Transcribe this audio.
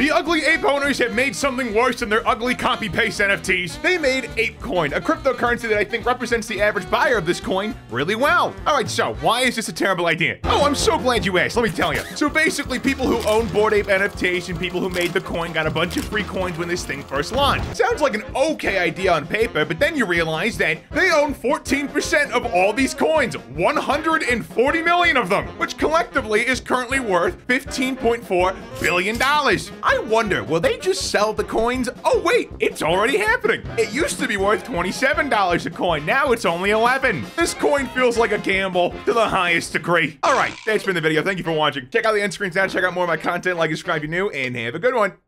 The ugly ape owners have made something worse than their ugly copy-paste NFTs. They made ApeCoin, a cryptocurrency that I think represents the average buyer of this coin really well. All right, so why is this a terrible idea? Oh, I'm so glad you asked. Let me tell you. So basically, people who own Bored Ape NFTs and people who made the coin got a bunch of free coins when this thing first launched. Sounds like an okay idea on paper, but then you realize that they own 14% of all these coins, 140 million of them, which collectively is currently worth 15.4 billion dollars. I wonder, will they just sell the coins? Oh wait, it's already happening. It used to be worth $27 a coin. Now it's only 11. This coin feels like a gamble to the highest degree. All right, that's been the video. Thank you for watching. Check out the end screens now. Check out more of my content. Like subscribe if you're new, and have a good one.